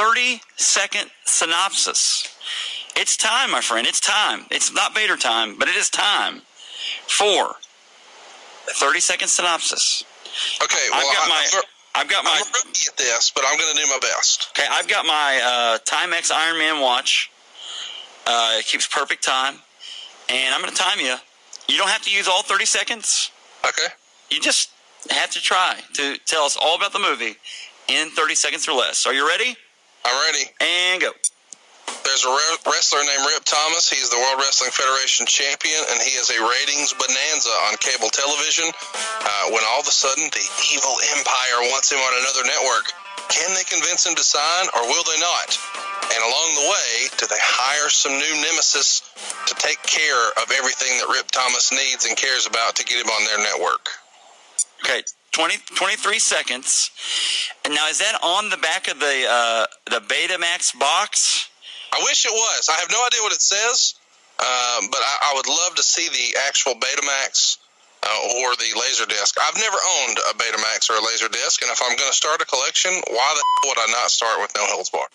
30 second synopsis. It's time, my friend. It's time. It's not Vader time, but it is time for a 30 second synopsis. Okay, I've got I, my. I'm, I've got my. I'm a rookie at this, but I'm going to do my best. Okay, I've got my uh, Timex Iron Man watch. Uh, it keeps perfect time, and I'm going to time you. You don't have to use all 30 seconds. Okay. You just have to try to tell us all about the movie in 30 seconds or less. Are you ready? I'm ready. And go. There's a re- wrestler named Rip Thomas. He's the World Wrestling Federation champion, and he is a ratings bonanza on cable television. Uh, when all of a sudden the evil empire wants him on another network, can they convince him to sign, or will they not? And along the way, do they hire some new nemesis to take care of everything that Rip Thomas needs and cares about to get him on their network? Okay, 20, 23 seconds. And now, is that on the back of the uh, the Betamax box? I wish it was. I have no idea what it says, um, but I, I would love to see the actual Betamax uh, or the Laserdisc. I've never owned a Betamax or a Laserdisc, and if I'm going to start a collection, why the hell would I not start with No Holds Barred?